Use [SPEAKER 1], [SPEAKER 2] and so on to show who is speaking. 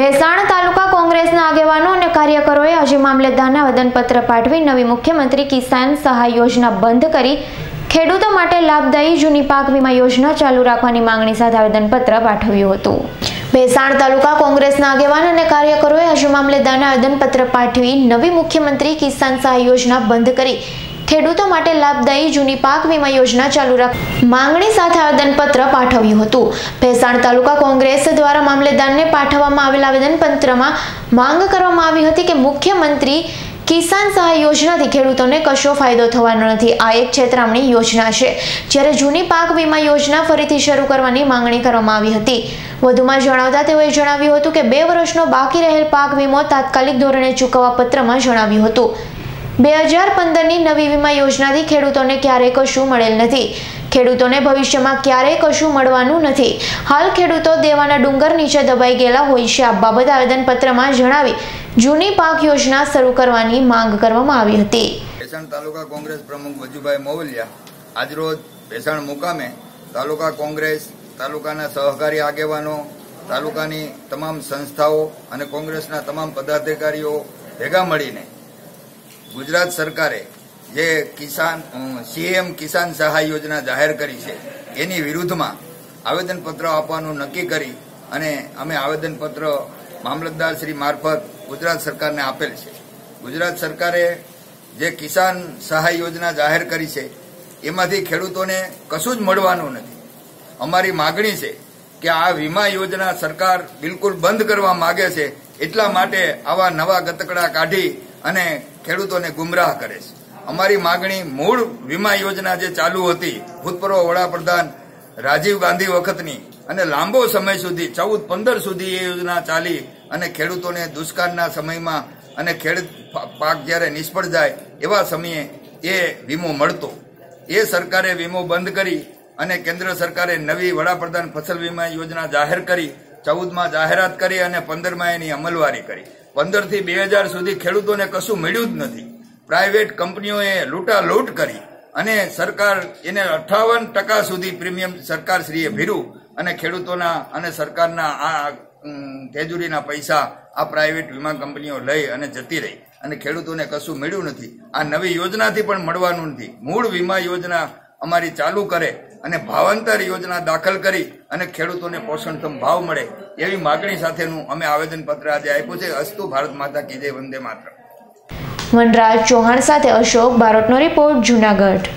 [SPEAKER 1] ભેસાણ તાલુકા કોંગ્રેસના આગેવાનો અને કાર્યકરોએ આજે મામલતદારને આવેદનપત્ર પાઠવી નવી મુખ્યમંત્રી કિસાન સહાય યોજના બંધ કરી ખેડૂતો માટે લાભદાયી જૂની પાક વીમા યોજના ચાલુ રાખવાની માંગણી સાથે આવેદનપત્ર પાઠવ્યું હતું. ભેસાણ તાલુકા કોંગ્રેસના આગેવાન અને કાર્યકરોએ આજે મામલતદારને આવેદનપત્ર પાઠવી નવી મુખ્યમંત્રી કિસાન સહાય યોજના બંધ કરી ખેડૂતો માટે લાભદાયી જૂની પાક વીમા યોજના ચાલુ રાખ માંગણી સાથે આવેદનપત્ર પાઠવ્યું હતું. ભેસાણ તાલુકા કોંગ્રેસ દ્વારા મામલેદારને પાઠવવામાં આવેલ આવેદનપત્રમાં માંગ કરવામાં આવી હતી કે મુખ્યમંત્રી કિસાન સહાય યોજનાથી ખેડૂતોને કશો ફાયદો થવાનો નથી. આ એક છેતરામણી યોજના છે. જ્યારે જૂની પાક વીમા યોજના ફરીથી શરૂ કરવાની માંગણી કરવામાં આવી હતી. વધુમાં જણાવતા તેઓએ જણાવ્યું હતું કે બે વર્ષનો બાકી રહેલ પાક વીમો તાત્કાલિક ધોરણે ચૂકવવા પત્રમાં જણાવ્યું હતું. બે હજાર પંદરની નવી વીમા યોજનાથી ખેડૂતોને ક્યારેય કશું મળેલ નથી. ખેડૂતોને ભવિષ્યમાં ક્યારેય કશું મળવાનું નથી. હાલ ખેડૂતો દેવાના ડુંગર નીચે દબાઈ ગયેલા હોય છે. આ બાબત આવેદનપત્રમાં જણાવી જૂની પાક યોજના શરૂ કરવાની માંગ કરવામાં આવી હતી.
[SPEAKER 2] ભેસાણ તાલુકા કોંગ્રેસ પ્રમુખ વજુભાઈ મોવલિયા આજરોજ ભેસાણ મુકામે તાલુકા કોંગ્રેસ, તાલુકાના સહકારી આગેવાનો, તાલુકાની તમામ સંસ્થાઓ અને કોંગ્રેસના તમામ પદાધિકારીઓ ભેગા મળીને ગુજરાત સરકારે જે કિસાન સીએમ કિસાન સહાય યોજના જાહેર કરી છે, એની વિરુદ્ધમાં આવેદનપત્ર આપવાનું નક્કી કરી અને અમે આવેદનપત્ર મામલતદાર શ્રી મારફત ગુજરાત સરકારને આપેલ છે. ગુજરાત સરકારે જે કિસાન સહાય યોજના જાહેર કરી છે, એમાંથી ખેડૂતોને કશું જ મળવાનું નથી. અમારી માગણી છે કે આ વીમા યોજના સરકાર બિલકુલ બંધ કરવા માગે છે, એટલા માટે આવા નવા ગતકડા કાઢી અને ખેડૂતોને ગુમરાહ કરે છે. અમારી માગણી મૂળ વીમા યોજના જે ચાલુ હતી, ભૂતપૂર્વ વડાપ્રધાન રાજીવ ગાંધી વખતની, અને લાંબો સમય સુધી, ચૌદ, પંદર સુધી એ યોજના ચાલી અને ખેડૂતોને દુષ્કાળના સમયમાં અને ખેડૂત પાક જ્યારે નિષ્ફળ જાય એવા સમયે એ વીમો મળતો. એ સરકારે વીમો બંધ કરી અને કેન્દ્ર સરકારે નવી વડાપ્રધાન ફસલ વીમા યોજના જાહેર કરી, ચૌદમાં જાહેરાત કરી અને પંદરમાં એની અમલવારી કરી. પંદરથી બે હજાર સુધી ખેડૂતોને કશું મળ્યું જ નથી. પ્રાઇવેટ કંપનીઓએ લૂંટાલૂંટ કરી અને સરકાર એને અઠાવન ટકા સુધી પ્રીમિયમ સરકારશ્રીએ ભીરું અને ખેડૂતોના અને સરકારના આ તેજુરીના પૈસા આ પ્રાઇવેટ વીમા કંપનીઓ લઈ અને જતી રહી. અને ખેડૂતોને કશું મળ્યું નથી. આ નવી યોજનાથી પણ મળવાનું નથી. મૂળ વીમા યોજના અમારી ચાલુ કરે અને ભાવાંતર યોજના દાખલ કરી અને ખેડૂતોને પોષણક્ષમ ભાવ મળે એવી માગણી સાથેનું અમે આવેદનપત્ર આજે આપ્યું છે. અસ્તુ ભારત માતા કીજે વંદે માત્ર
[SPEAKER 1] વનરાજ ચૌહાણ સાથે અશોક બારોટનો રિપોર્ટ જુનાગઢ.